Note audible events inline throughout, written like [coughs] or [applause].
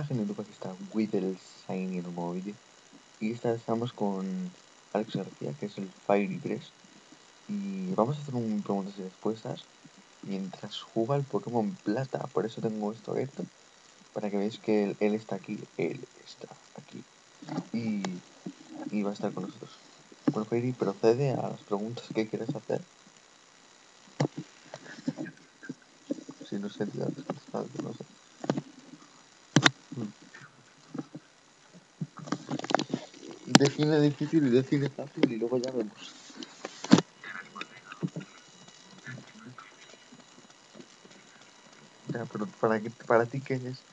Hola gente, aquí está Whittle en un nuevo vídeo y esta estamos con Alex García que es el Fiery Press y vamos a hacer un preguntas y respuestas mientras juega el Pokémon Plata, por eso tengo esto abierto para que veáis que él, está aquí, él está aquí y, y va a estar con nosotros. Bueno Fiery, procede a las preguntas que quieres hacer. Si no sé, tío, no sé. Define difícil y define fácil y luego ya vemos. Ya, pero para, que, para ti, ¿qué es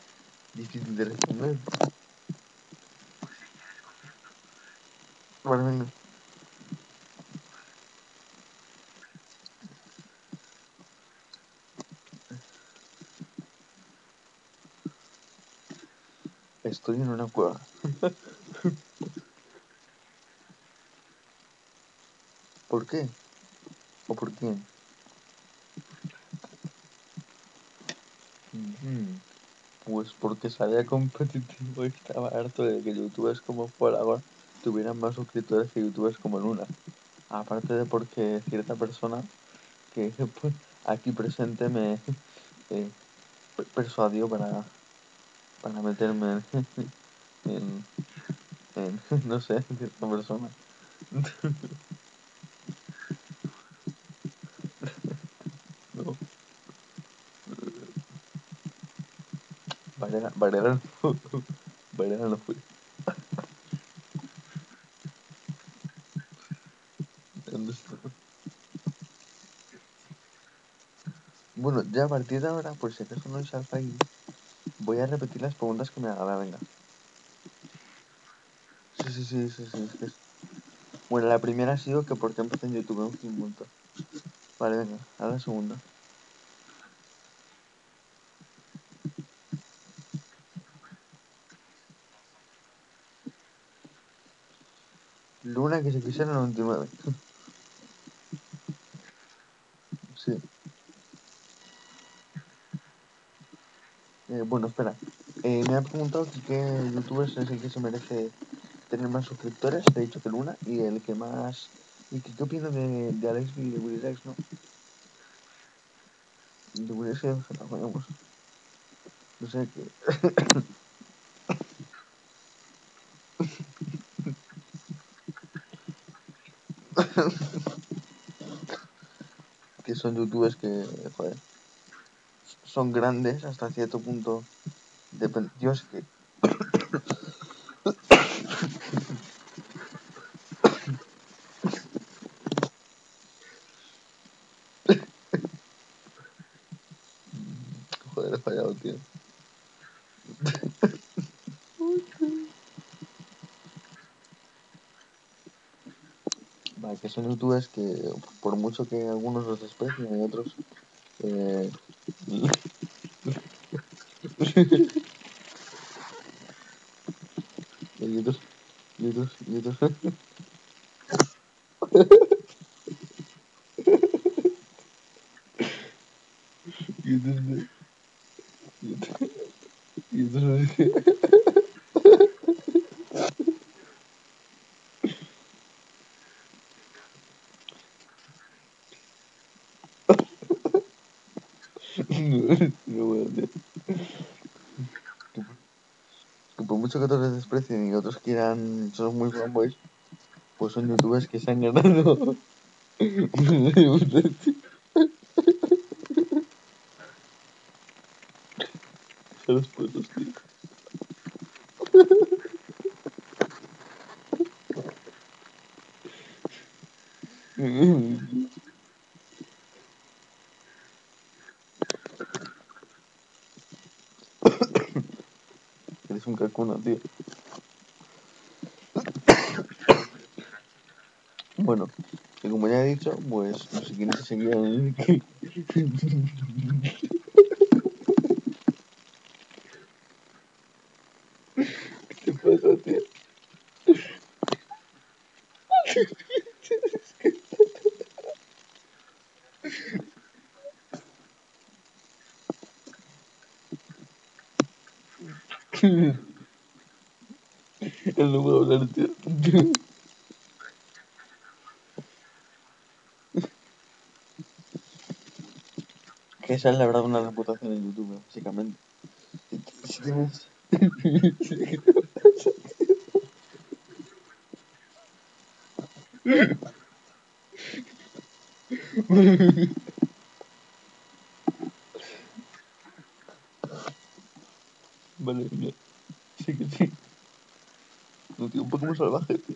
difícil de responder? Vale, venga. Estoy en una cueva. [laughs] ¿Por qué? ¿O por quién? Pues porque salía [laughs] competitivo y estaba harto de que youtubers como ahora tuvieran más suscriptores que youtubers como Luna. Aparte de porque cierta persona que [laughs] pues, aquí presente me [laughs] eh, persuadió para, para meterme en, en, en, no sé, cierta persona. no. Valera, Valera, [laughs] Valera no fue. ¿Dónde está? Bueno, ya a partir de ahora, por si acaso no es alfa y voy a repetir las preguntas que me haga, venga. Sí, sí, sí, sí, sí. Bueno, la primera ha sido que por qué empecé en YouTube un sin multa. Vale, venga, a la segunda. Luna que se quisiera en el 99. [laughs] sí. Eh, bueno, espera. Eh, me han preguntado que qué youtuber es el que se merece tener más suscriptores. Te he dicho que Luna. Y el que más... ¿Y qué, qué opino de, de Alex y de Willy no? De Willy Rex, pues, no sé qué... [coughs] que son youtubers que, joder, son grandes hasta cierto punto. Dios, que. joder, he fallado, tío. Vale, que son youtubers que, por mucho que algunos los desprecien y otros. Eh... [laughs] y otros. Y otros. Y otros. [laughs] y otros. Y otros. Y otros. no voy a hacer. Que por, que otros les desprecien y otros quieran, son muy fanboys, pues son youtubers que se han ganado. Son los putos, tío. Un cacuno, tío. Bueno, que como ya he dicho, pues no sé quién se seguía en ¿Qué te pasa, tío? [laughs] Que esa es la verdad una reputación en YouTube, básicamente. [laughs] vale, mira. Sí que sí. No, tío, un Pokémon salvaje, tío.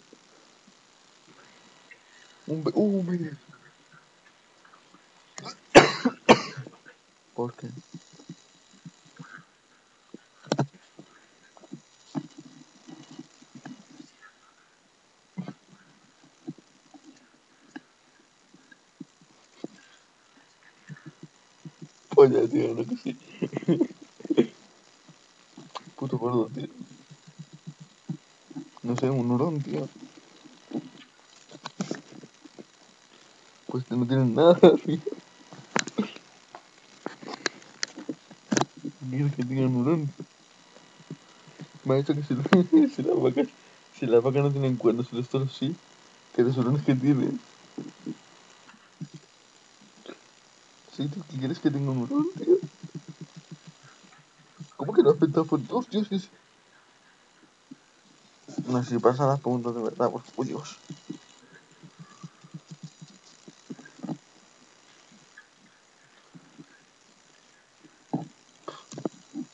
Un... Be uh, un. ¿Por qué? Polla, tío, no que sí. Puto gordo, tío. No sé, un hurón, tío. Pues no tienen nada, [laughs] tío. Quieres que tengan un hurón. Me ha dicho que si, [laughs] si las vacas... Si las vacas no tienen cuernos y los toros sí, que los hurones que tienen. Sí, tío, ¿qué quieres que tenga un hurón, tío? ¿Cómo que no afecta por dos, tío? No, si pasa las preguntas de verdad, por favor, Dios.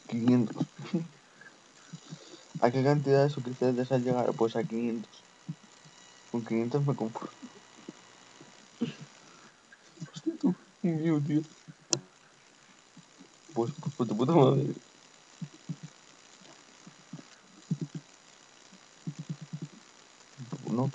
¿500? [laughs] ¿A qué cantidad de suscriptores deseas llegar? Pues a 500. Con 500 me conformo. Hostia, tú. Mío, tío. Pues, pues, tu puta madre. No.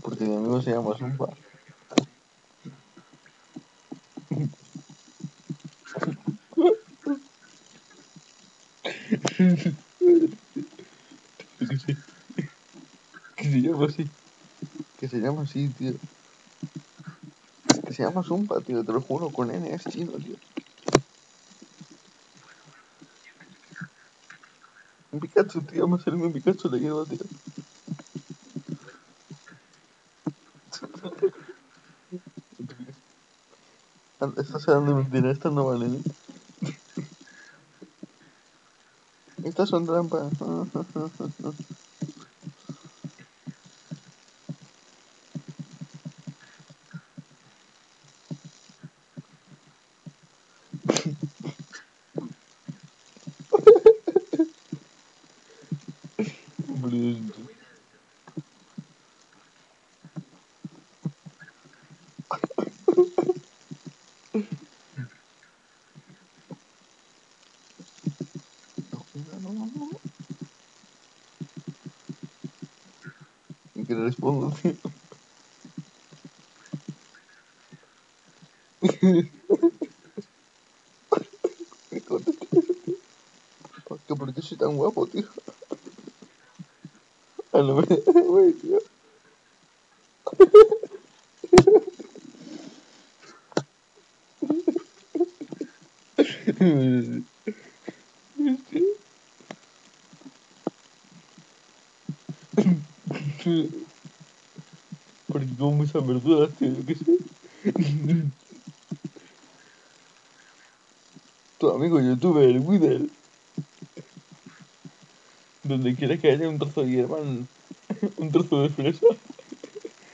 Porque mi amigo se llama Zumba. que que se llama así. Que se llama así, tío. Que se llama Zumba, tío, te lo juro, con N es chino, tío. Un Pikachu, tío, me salió un Pikachu le llevo, tío. Estas serán de mentira, estas no valen, ¿eh? Estas son trampas. ¿Y qué le respondo, tío? [laughs] ¿Por qué soy tan guapo, tío? A lo mejor, [laughs] güey, tío. Porque como esas verduras, tío, qué sé. Tu amigo youtuber, Wither. Donde quiera que haya un trozo de hierba, un trozo de fresa. [laughs]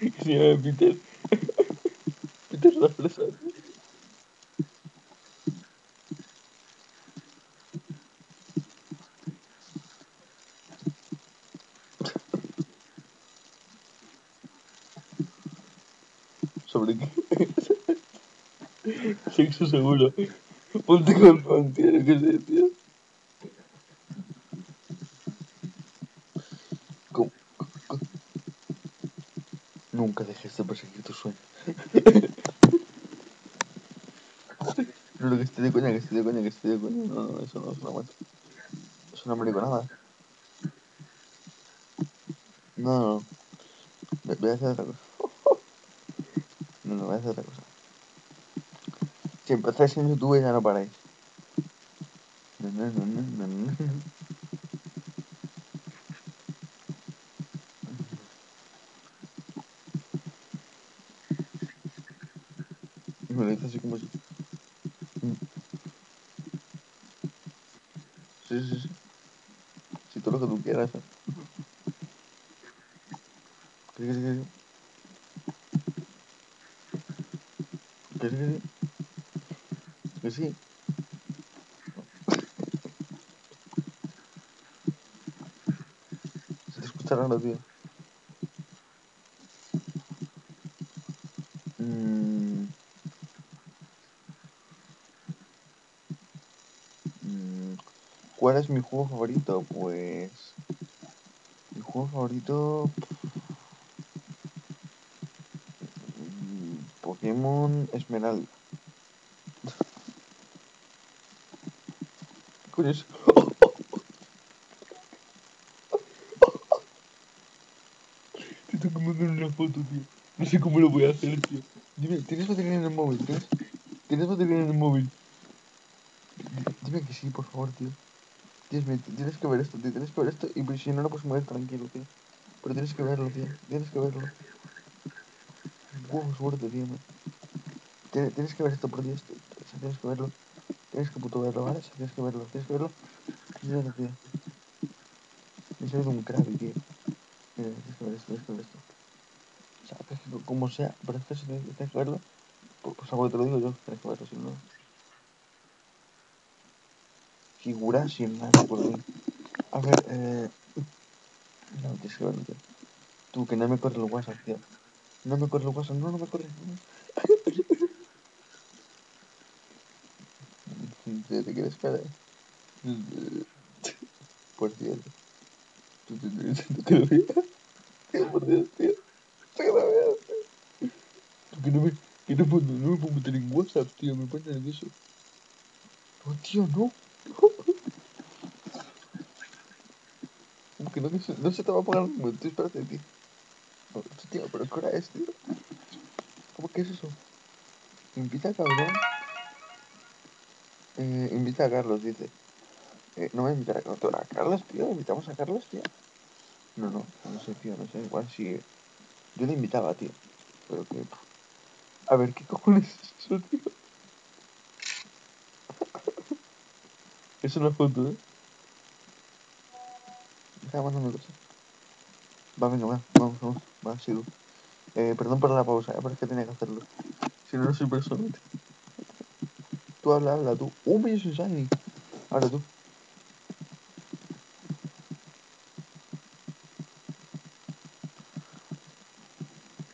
Que se llama Peter. Peter la fresa. ¿Sobre qué? [laughs] Sexo seguro. Ponte con pan, tío, yo qué sé, tío. ¿Cómo? Nunca dejes de perseguir tus sueños. [laughs] No, no, que estoy de coña, que estoy de coña, que estoy de coña. No, no, eso no es una mata. Es una mariconada. No, no, voy a hacer otra cosa. No, no, hacer otra cosa. Si empezáis en YouTube ya no paráis. [laughs] No, no, no, no, no. Me lo dices así como si... Sí, sí. Sí, todo lo que tú quieras. ¿eh? Que sí, que sí, que sí. Que sí, que sí. Que sí. Tío. Mm, mm, ¿Cuál es mi juego favorito? Pues... Mi juego favorito... mm, Pokémon Esmeralda. [laughs] ¿Qué coño es? Te estoy comiendo en una No sé cómo lo voy a hacer, tío. Dime, ¿tienes batería en el móvil? ¿Tienes, ¿tienes batería en el móvil? Di- Dime que sí, por favor, tío. Tienes, tienes que ver esto, tío. Tienes que ver esto y si no, no puedes mover tranquilo, tío. Pero tienes que verlo, tío. Tienes que verlo. Huevo suerte, tío. man. Tienes, que ver esto, por Dios. tío. Tienes que verlo. Tienes que puto verlo, ¿vale? Tienes que verlo. Tienes que verlo. Mira, tío. Me he salido un crappy, tío. Tienes que ver esto, tienes que ver esto. O sea, que es que como sea, pero es que si tienes, que verlo. Pues, pues algo te lo digo yo, tienes que verlo, si no. Figura sin nada, por mí. A ver, eh. No, tienes que verlo, tío. Tú, que no me corre el WhatsApp, tío. No me corre el WhatsApp, no, no me corre. No. Tío, ¿Te quieres caer? Por cierto. Tú te lo por Dios, tío. Tú que lo veas. Tú que no me, que no, puedo, no me puedo meter en WhatsApp, tío. Me pone nervioso. No, tío, no. [laughs] Como que no, se, no se te va a apagar el momento. Espérate, tío. No, tío, pero ¿qué hora es, tío? ¿Cómo que es eso? Invita a cabrón. Eh, invita a Carlos, dice. Eh, no me invita a, no, a Carlos, tío. Invitamos a Carlos, tío. No, no, no sé, tío, no sé. Igual sí. Yo le invitaba, tío. Pero que. A ver, ¿qué cojones es eso, tío? Es una foto, ¿eh? Deja mandarme cosas. Va, venga, va, vamos, vamos. Va, sigo. Eh, perdón por la pausa, ¿eh? pero es que tenía que hacerlo. Si no, no soy persona. Tú habla, habla, tú. ¡Oh, me soy Shiny! Tú.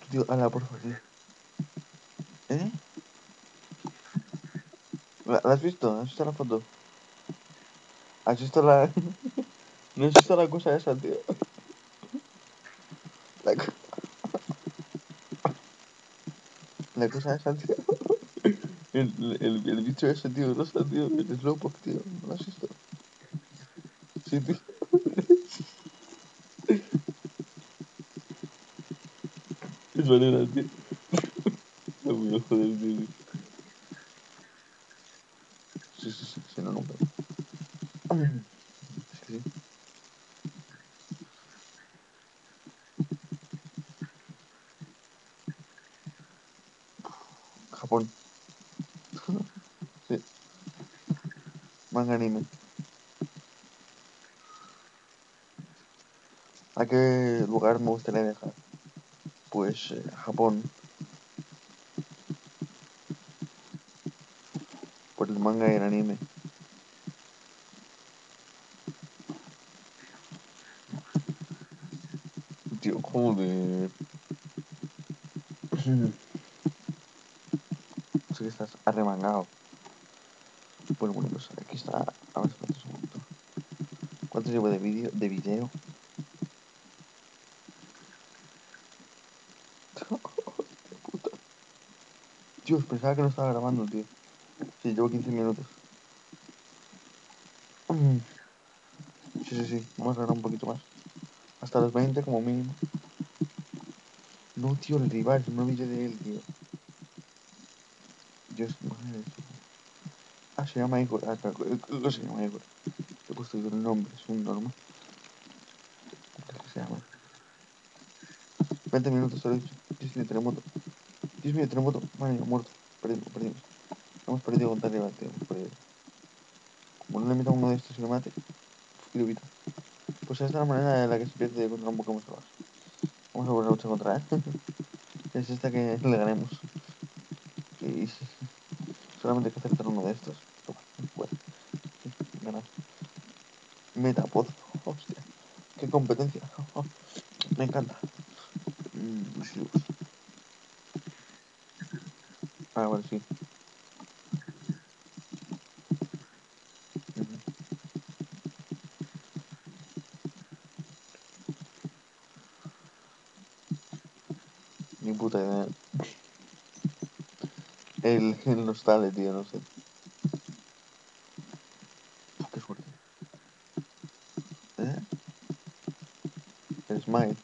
Tú, tío, habla, por favor, tío. ¿Eh? ¿La, has visto? ¿Has visto la foto? ¿Has visto la...? [laughs] ¿No has visto la cosa esa, tío? La, co- [laughs] la cosa esa, tío. El, el, el bicho ese, tío, rosa, tío. El Slowpoke, tío. ¿No lo has visto? Sí, tío. [laughs] Es manera, tío. No me voy a joder, tío. Sí, sí, sí. Si no, nunca. Es que sí. Japón. Sí. Manga anime. ¿A qué lugar me gustaría viajar? Pues eh, Japón. Por el manga y el anime. Joder. Sé que estás arremangado. Bueno, bueno, pues aquí está. A ver, espérate un segundo. ¿Cuánto llevo de vídeo? De video. [laughs] Tío, pensaba que no estaba grabando, tío. Sí, llevo 15 minutos. [clears throat] Sí, sí, sí. Vamos a ganar un poquito más. Hasta los 20 como mínimo. No, tío, el rival, no olvidé de él, tío. Dios, madre Ah, se llama Igor. Ah, claro, creo que se llama Igor. He puesto yo el nombre, es un normal. Que se llama. 20 minutos, solo he dicho. Dios mío, terremoto. Dios mío, terremoto. Madre mía, muerto. Perdimos, perdimos. Hemos perdido contra el rival, tío. Hemos perdido. Como no le meto a uno de estos y lo mate, lo evito. Pues esta es la manera en la que se pierde contra un Pokémon salvaje. Vamos a volver a luchar contra él. es esta que le ganemos. Solamente hay que acertar uno de estos. Bueno. Ganar. Metapod. Hostia. Qué competencia. [laughs] Me encanta. Mm. Ah, vale, sí. Puta idea. El, el nostale, tío, no sé. Qué suerte. ¿Eh? El smile.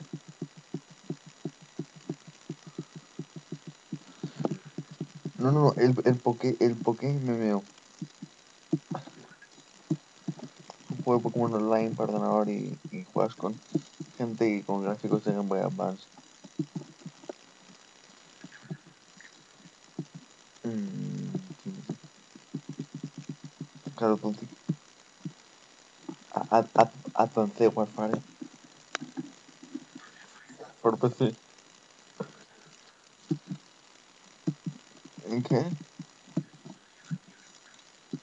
No, no, no, el, el poké, el poké MMO. Un juego de Pokémon online para ordenador y, y juegas con gente y con gráficos de Game Boy Advance. Call of Duty. A- a- a- Advance Warfare. Por PC. ¿En qué?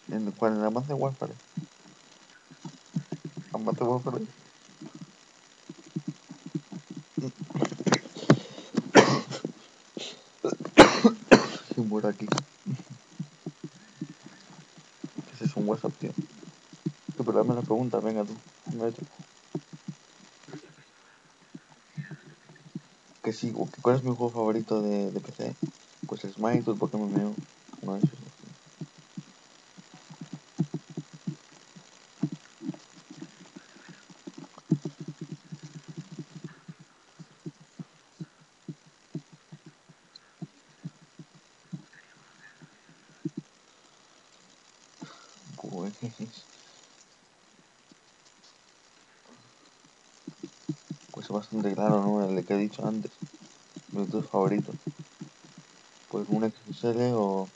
¿En cuál? ¿En Advance Warfare? Advance Warfare. Muero aquí. Ese es un WhatsApp, tío. Tú, pero dame la pregunta, venga tú. Métela. Que sí, o que ¿cuál es mi juego favorito de, PC? Pues el Smite el Pokémon MMO. Uno de esos dos. Pues, pues es bastante claro, ¿no? El que he dicho antes. Dos favoritos. Pues un XSL o,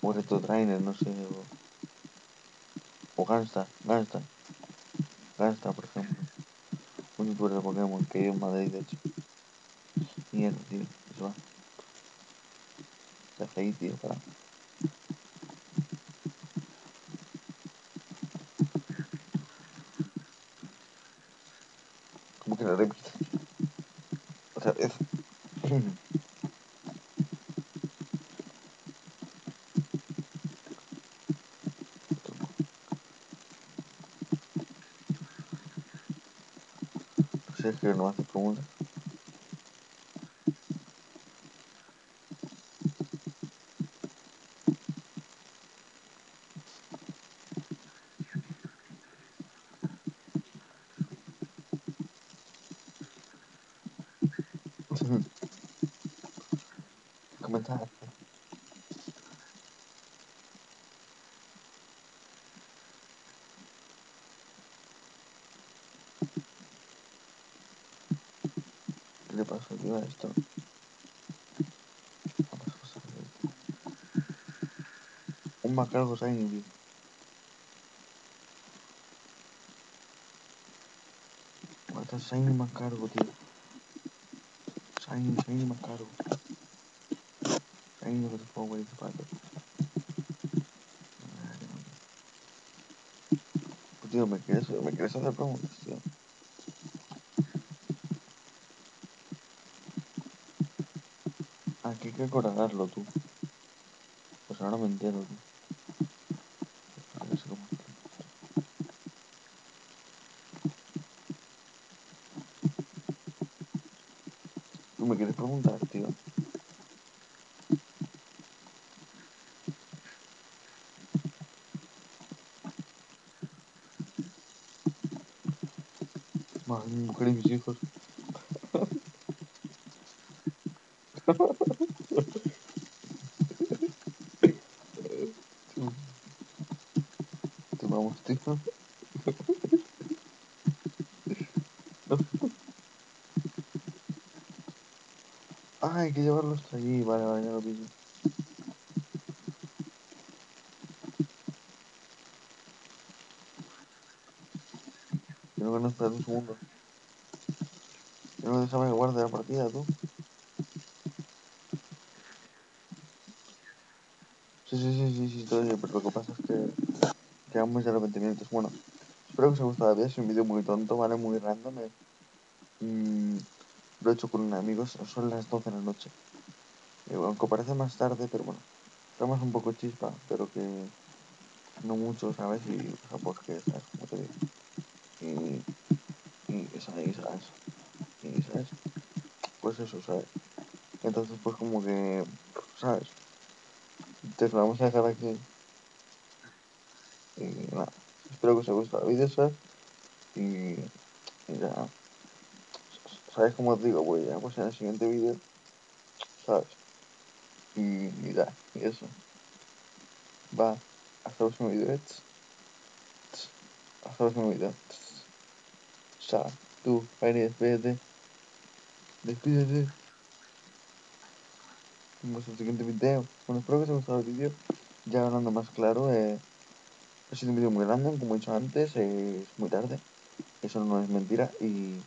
o Retro Trainer, no sé. O, o Ganstar, Ganstar. Ganstar, por ejemplo. Un youtuber de Pokémon que vive en Madrid, de hecho. Mierda, tío. Se va. Hace ahí, tío, para. Sergio no hace preguntas. Mm-hmm. Comentar. Vamos a esto. Un macargo shiny, tío. Mata shiny macargo, tío. Shiny, shiny macargo. Shiny with is pato. Pues, tío, ¿me quieres, ¿me quieres hacer preguntas, tío? hay que acordarlo tú. Pues ahora me entero tú. ¿Tú me quieres preguntar, tío? Madre mía, mujer y mis hijos. Tío. Ah, hay que llevarlos hasta allí. Vale, vale, ya lo pillo. Que no esperar un segundo. Creo que déjame que guarde la partida, tú. Sí, sí, sí, sí, sí, estoy bien, pero lo que pasa es que quedamos ya los 20 minutos. Bueno, espero que os haya gustado el vídeo. Es un vídeo muy tonto, ¿vale? Muy random. eh. Mm, lo he hecho con un amigo, son las 12 de la noche. Y, bueno, aunque parece más tarde, pero bueno, estamos un poco chispa, pero que no mucho, ¿sabes? Y, o pues que, ¿sabes? Como te digo. Y, y, ¿sabes? ¿sabes? Y. Pues eso, ¿sabes? Entonces, pues como que, ¿sabes? Entonces vamos a dejar aquí. Espero que os haya gustado el vídeo, ¿sabes? Y, y ya, ¿sabes cómo os digo? Pues ya, pues en el siguiente vídeo, ¿sabes? Y, y y eso. Va, hasta el próximo vídeo. Hasta el próximo vídeo. Chao, tú, Aire, despídete. Despídete. Vemos el siguiente video. Bueno, espero que os haya gustado el vídeo. Ya hablando más claro, eh, ha sido un vídeo muy grande, como he dicho antes, es muy tarde. Eso no es mentira. Y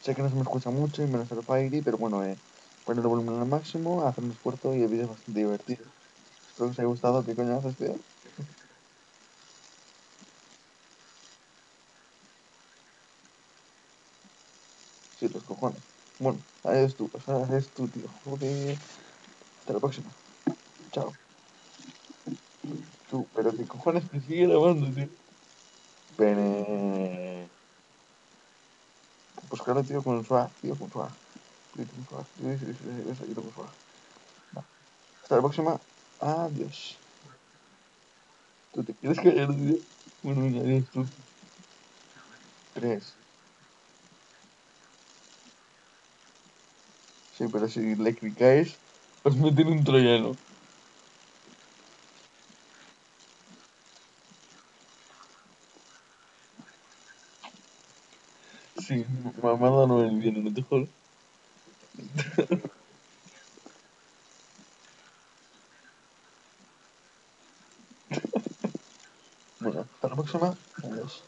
sé que no se me escucha mucho y menos el Fairy, pero bueno, eh, poner el volumen al máximo, hacer un esfuerzo y el vídeo es bastante divertido. Espero que os haya gustado. ¿Qué coño haces, tío? Sí, los cojones. Bueno, adiós tú, o sea, eres tú, tío. Hasta la próxima. Chao. Tú, pero qué cojones que sigue grabando, tío. Pene. Pues claro, tío, con swag, tío, con swag. Tío, con. Tío, sí, sí, sí, con. Hasta la próxima. Adiós. ¿Tú te quieres callar, tío? Bueno, venga, adiós tú. Tres. Sí, pero si le clicáis, os meten un troyano. Sí, mamada no el viene, no te jodas. [laughs] Bueno, hasta la próxima. Adiós.